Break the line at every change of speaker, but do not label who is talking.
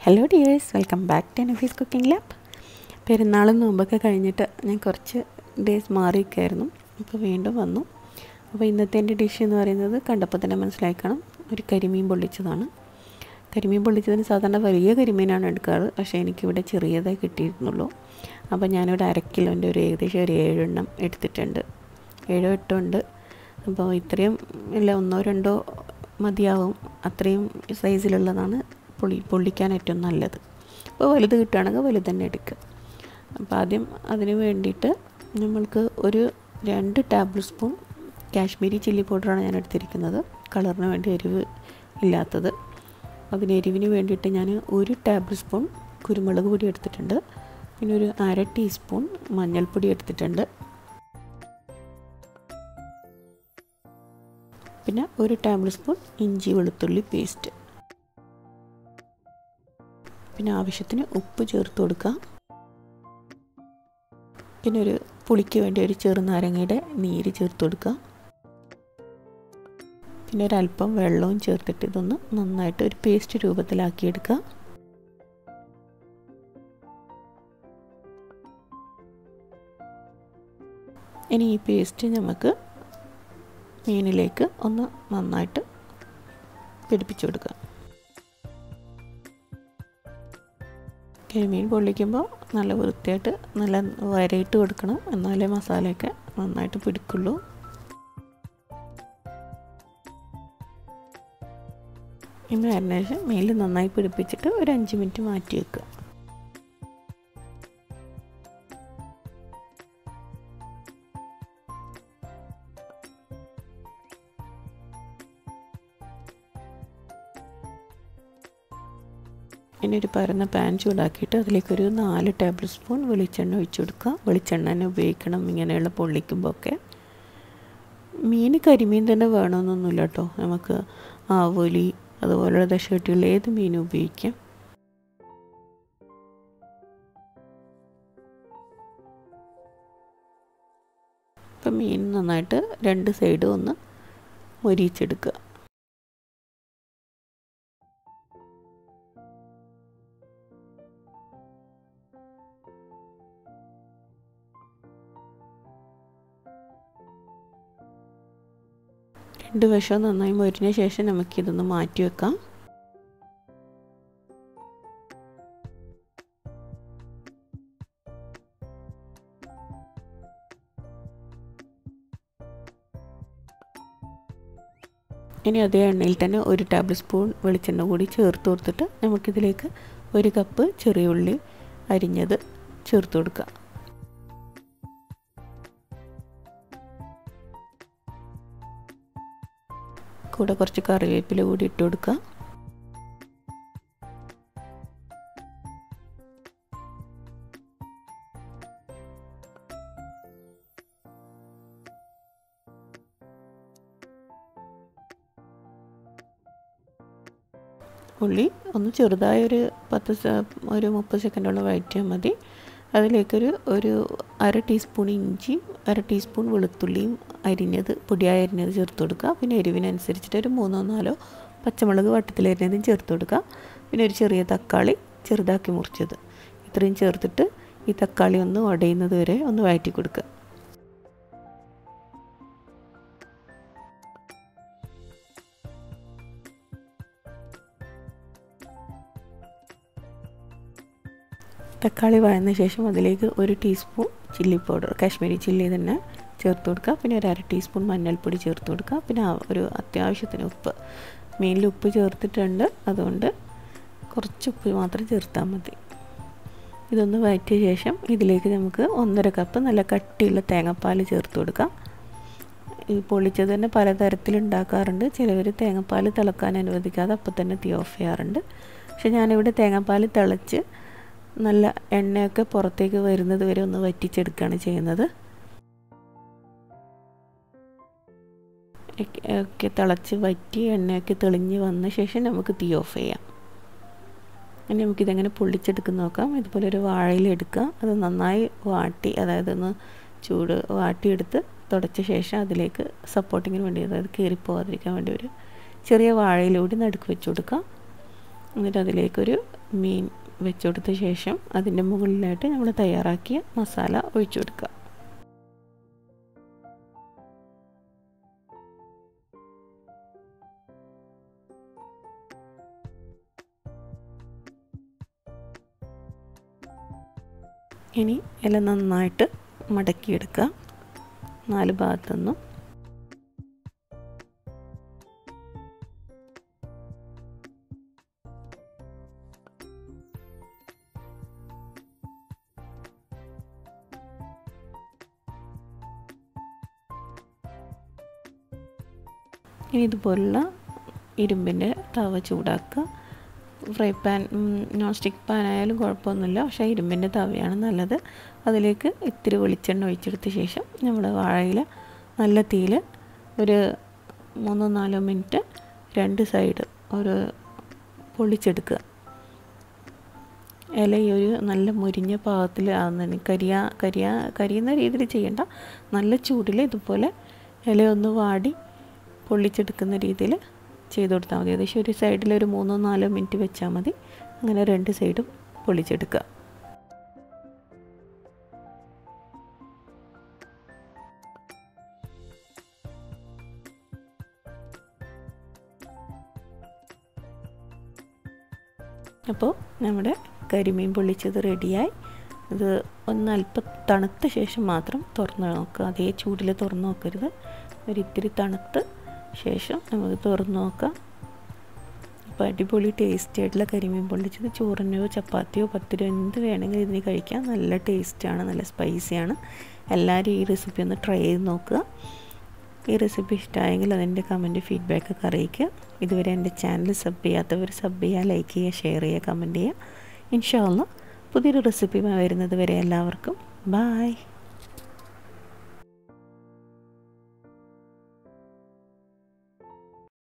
Hello dears welcome back to Nafees cooking lab പെരുന്നാളും നോമ്പൊക്കെ കഴിഞ്ഞിട്ട് ഞാൻ കുറച്ച് ഡേയ്സ് മാറിയൊക്കെയായിരുന്നു. അപ്പോൾ വീണ്ടും വന്നു. അപ്പോൾ ഇന്നത്തെ എന്റെ ഡിഷ് എന്ന് പറയുന്നത് കണ്ടപ്പോൾ തന്നെ മനസ്സിലാക്കണം. ഒരു കരിമീൻ പൊള്ളിച്ചതാണ്. കരിമീൻ പൊള്ളിച്ചതിന് സാധാരണ വലിയ കരിമീനാണ് എടുക്കാറ്. പക്ഷേ എനിക്കിവിടെ ചെറിയതേ കിട്ടിയിരുന്നുള്ളൂ. അപ്പോൾ ഞാനിവിടെ അരക്കിലോന്റെ ഒരു ഏകദേശം ഒരു ഏഴെണ്ണം എടുത്തിട്ടുണ്ട്. ഏഴോ എട്ടോ ഉണ്ട്. അപ്പോൾ ഇത്രയും ഇല്ല ഒന്നോ രണ്ടോ മതിയാവും. അത്രയും സൈസിലുള്ളതാണ് പൊള്ളി പൊള്ളിക്കാൻ ഏറ്റവും നല്ലത്. അപ്പോൾ വലുത് കിട്ടുകയാണെങ്കിൽ വലുത് തന്നെ എടുക്കുക. അപ്പോൾ ആദ്യം അതിന് വേണ്ടിയിട്ട് നമ്മൾക്ക് ഒരു രണ്ട് ടേബിൾ സ്പൂൺ കാശ്മീരി ചില്ലി പൗഡറാണ് ഞാൻ എടുത്തിരിക്കുന്നത്. കളറിന് വേണ്ടി എരിവ് ഇല്ലാത്തത്. അതിന് എരിവിന് വേണ്ടിയിട്ട് ഞാൻ ഒരു ടേബിൾ സ്പൂൺ കുരുമുളക് പൊടി എടുത്തിട്ടുണ്ട്. പിന്നെ ഒരു അര ടീസ്പൂൺ മഞ്ഞൾപ്പൊടി എടുത്തിട്ടുണ്ട്. പിന്നെ ഒരു ടേബിൾ സ്പൂൺ ഇഞ്ചി വെളുത്തുള്ളി പേസ്റ്റ് പിന്നെ ആവശ്യത്തിന് ഉപ്പ് ചേർത്ത് കൊടുക്കുക. പിന്നെ ഒരു പുളിക്ക് വേണ്ടി ഒരു ചെറുനാരങ്ങയുടെ നീര് ചേർത്ത് കൊടുക്കുക. പിന്നെ ഒരല്പം വെള്ളവും ചേർത്തിട്ട് ഇതൊന്ന് നന്നായിട്ട് ഒരു പേസ്റ്റ് രൂപത്തിലാക്കിയെടുക്കുക ഇനി ഈ പേസ്റ്റ് നമുക്ക് മീനിലേക്ക് ഒന്ന് നന്നായിട്ട് പിടിപ്പിച്ചു കരിമീൻ പൊള്ളിക്കുമ്പോൾ നല്ല വൃത്തിയായിട്ട് നല്ല വരയിട്ട് കൊടുക്കണം. എന്നാലേ മസാലയൊക്കെ നന്നായിട്ട് പിടിക്കുള്ളൂ. ഈ മാരിനേഷൻ മേലിൽ നന്നായി പിടിപ്പിച്ചിട്ട് ഒരു അഞ്ച് മിനിറ്റ് മാറ്റി വെക്കുക. ഇനി ഒരു പരന്ന പാൻ ചൂടാക്കിയിട്ട് അതിലേക്കൊരു നാല് ടേബിൾ സ്പൂൺ വെളിച്ചെണ്ണ ഒഴിച്ചു കൊടുക്കുക. വെളിച്ചെണ്ണ തന്നെ ഉപയോഗിക്കണം ഇങ്ങനെയുള്ള പൊള്ളിക്കുമ്പോൾ ഒക്കെ മീൻ കരിമീൻ തന്നെ വേണമെന്നൊന്നുമില്ല കേട്ടോ. നമുക്ക് ആവോലി അതുപോലുള്ള ദശകട്ടിയുള്ള ഏത് മീനും ഉപയോഗിക്കാം. ഇപ്പം മീൻ നന്നായിട്ട് രണ്ട് സൈഡും ഒന്ന് മൊരിച്ചെടുക്കുക രണ്ട് വശവും നന്നായി മൊരിഞ്ഞ ശേഷം നമുക്കിതൊന്ന് മാറ്റി വെക്കാം. ഇനി അതേ എണ്ണയിൽ തന്നെ ഒരു ടേബിൾ സ്പൂൺ വെളിച്ചെണ്ണ കൂടി ചേർത്ത് കൊടുത്തിട്ട് നമുക്കിതിലേക്ക് ഒരു കപ്പ് ചെറിയ ഉള്ളി അരിഞ്ഞത് ചേർത്ത് കൊടുക്കുക കൂടെ കുറച്ച് കറിവേപ്പില കൂടി ഇട്ട് കൊടുക്കുക. ഉള്ളി ഒന്ന് ചെറുതായൊരു പത്ത് ഒരു മുപ്പത് സെക്കൻഡോളം വഴറ്റിയാൽ മതി. അതിലേക്കൊരു ഒരു അര ടീസ്പൂൺ ഇഞ്ചിയും അര ടീസ്പൂൺ വെളുത്തുള്ളിയും അരിഞ്ഞത് പൊടിയായി അരിഞ്ഞത് ചേർത്ത് കൊടുക്കുക. പിന്നെ എരിവിനനുസരിച്ചിട്ട് ഒരു മൂന്നോ നാലോ പച്ചമുളക് വട്ടത്തിൽ അരിഞ്ഞതും ചേർത്ത് കൊടുക്കുക. പിന്നെ ഒരു ചെറിയ തക്കാളി ചെറുതാക്കി മുറിച്ചത്. ഇത്രയും ചേർത്തിട്ട് ഈ തക്കാളി ഒന്ന് ഉടയുന്നത് വരെ ഒന്ന് വഴറ്റി കൊടുക്കുക. തക്കാളി വഴന്ന ശേഷം അതിലേക്ക് ഒരു teaspoon chilli powder Kashmiri chilli തന്നെ ചേർത്ത് കൊടുക്കുക. പിന്നെ ഒരു അര ടീസ്പൂൺ മഞ്ഞൾപ്പൊടി ചേർത്ത് കൊടുക്കുക. പിന്നെ ഒരു അത്യാവശ്യത്തിന് ഉപ്പ് മീനിൽ ഉപ്പ് ചേർത്തിട്ടുണ്ട്. അതുകൊണ്ട് കുറച്ച് ഉപ്പ് മാത്രം ചേർത്താൽ മതി. ഇതൊന്ന് വഴറ്റിയ ശേഷം ഇതിലേക്ക് നമുക്ക് ഒന്നര കപ്പ് നല്ല കട്ടിയുള്ള തേങ്ങാപ്പാൽ ചേർത്ത് കൊടുക്കാം ഈ പൊളിച്ചത് തന്നെ പലതരത്തിൽ ഉണ്ടാക്കാറുണ്ട്. ചിലവർ തേങ്ങാപ്പാൽ തിളക്കാൻ അനുവദിക്കാതെ അപ്പം തന്നെ തീ ഓഫ് ചെയ്യാറുണ്ട്. പക്ഷെ ഞാനിവിടെ തേങ്ങാപ്പാൽ തിളച്ച് നല്ല എണ്ണയൊക്കെ പുറത്തേക്ക് വരുന്നത് വരെ ഒന്ന് വറ്റിച്ചെടുക്കുകയാണ് ചെയ്യുന്നത്. ഒക്കെ തിളച്ച് വറ്റി എണ്ണയൊക്കെ തെളിഞ്ഞ് വന്ന ശേഷം നമുക്ക് തീ ഓഫ് ചെയ്യാം. ഇനി നമുക്കിതെങ്ങനെ പൊള്ളിച്ചെടുക്കുന്ന നോക്കാം. ഇതുപോലെ ഒരു വാഴയിൽ എടുക്കുക. അത് നന്നായി വാട്ടി അതായത് ഒന്ന് ചൂട് വാട്ടിയെടുത്ത് തുടച്ച ശേഷം അതിലേക്ക് സപ്പോർട്ടിങ്ങിന് വേണ്ടി അതായത് കീറിപ്പോവാതിരിക്കാൻ വേണ്ടി ഒരു ചെറിയ വാഴയിലൂടെ നടുക്ക് വെച്ച് കൊടുക്കുക എന്നിട്ട് അതിലേക്കൊരു മീൻ വെച്ച് കൊടുത്ത ശേഷം അതിന്റെ മുകളിലായിട്ട് നമ്മൾ തയ്യാറാക്കിയ മസാല ഒഴിച്ചു കൊടുക്കുക. ഇനി ഇല നന്നായിട്ട് മടക്കിയെടുക്കുക. നാല് ഭാഗത്തുനിന്നും ഇനി ഇതുപോലുള്ള ഇരുമ്പിന്റെ തവ ചൂടാക്കുക. Fry pan non stick pan ആയാലും കുഴപ്പമൊന്നുമില്ല. പക്ഷേ ഇരുമ്പിന്റെ തവയാണ് നല്ലത്. അതിലേക്ക് ഇത്തിരി വെളിച്ചെണ്ണ ഒഴിച്ചെടുത്ത ശേഷം നമ്മൾ വാഴയില നല്ല തീയിൽ ഒരു മൂന്നോ നാലോ മിനിറ്റ് രണ്ട് സൈഡ് ഒരു പൊളിച്ചെടുക്കുക. ഇല ഒരു നല്ല മുരിഞ്ഞ പാകത്തിൽ ആകുന്നതിന് കരിയ കരിയ കരിയുന്ന രീതിയിൽ ചെയ്യണ്ട. നല്ല ചൂടിൽ ഇതുപോലെ ഇലയൊന്ന് വാടി പൊള്ളിച്ചെടുക്കുന്ന രീതിയിൽ ചെയ്ത് കൊടുത്താൽ മതി. ഏകദേശം ഒരു സൈഡിൽ ഒരു മൂന്നോ നാലോ മിനിറ്റ് വെച്ചാൽ മതി. അങ്ങനെ രണ്ട് സൈഡും പൊള്ളിച്ചെടുക്കുക. അപ്പോൾ നമ്മുടെ കരിമീൻ പൊള്ളിച്ചത് റെഡിയായി. ഇത് ഒന്ന് അല്പം തണുത്ത ശേഷം മാത്രം തുറന്ന് നോക്കുക. അതേ ചൂടിൽ തുറന്ന് നോക്കരുത്. ഒരിത്തിരി തണുത്ത് ശേഷം നമുക്ക് തുറന്ന് നോക്കാം. അപ്പോൾ അടിപൊളി ടേസ്റ്റി ആയിട്ടുള്ള കരിമീൻ പൊള്ളിച്ചത് ചോറിനോ ചപ്പാത്തിയോ പത്തിരോ എന്ത് വേണമെങ്കിലും ഇതിന് കഴിക്കാം. നല്ല ടേസ്റ്റാണ് നല്ല സ്പൈസിയാണ് എല്ലാവരും ഈ റെസിപ്പി ഒന്ന് ട്രൈ ചെയ്ത് നോക്കുക. ഈ റെസിപ്പി ഇഷ്ടമായെങ്കിൽ അതിന്റെ കമന്റ് ഫീഡ്ബാക്ക് ഒക്കെ അറിയിക്കുക. ഇതുവരെ എന്റെ ചാനൽ സബ് ചെയ്യാത്തവർ സബ് ചെയ്യുക ലൈക്ക് ചെയ്യുക ഷെയർ ചെയ്യുക കമന്റ് ചെയ്യുക. ഇൻഷാല്ല പുതിയൊരു റെസിപ്പിയുമായി വരുന്നത് വരെ എല്ലാവർക്കും. ബായ്